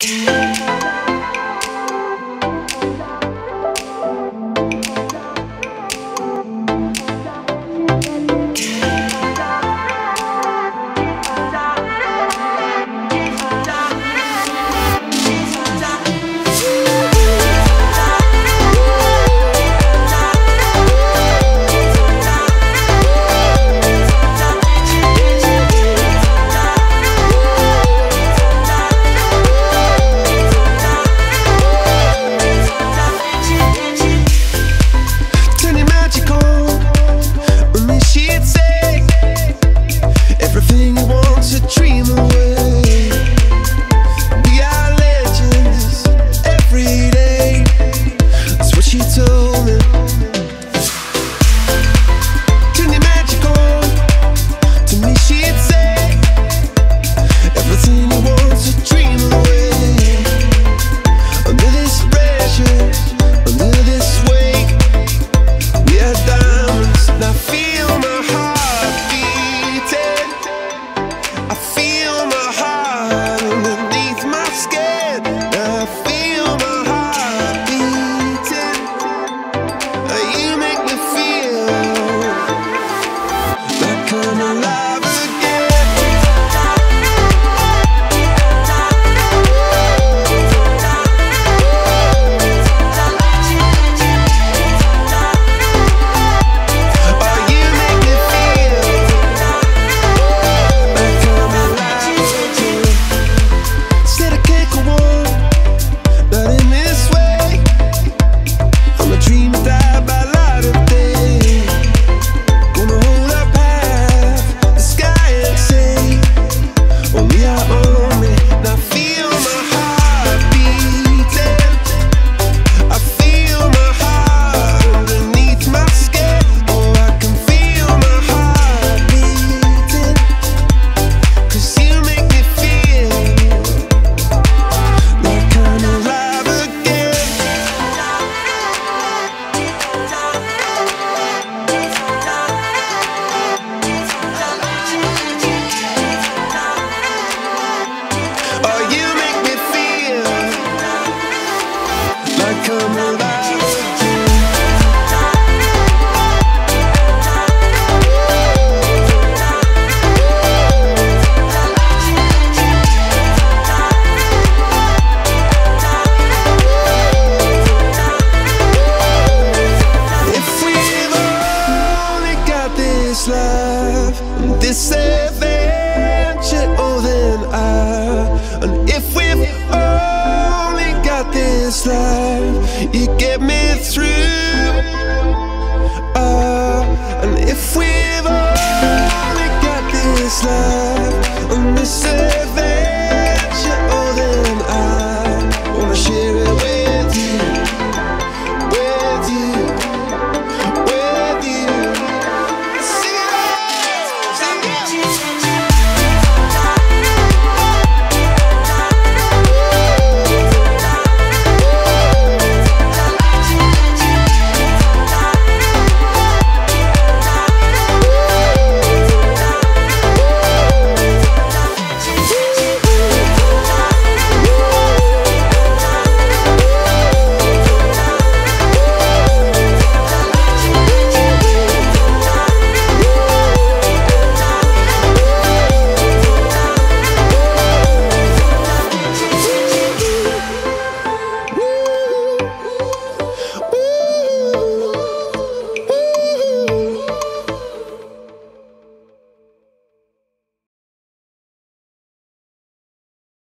Thank you get me through. Oh, and if we've only got this love, on this earth.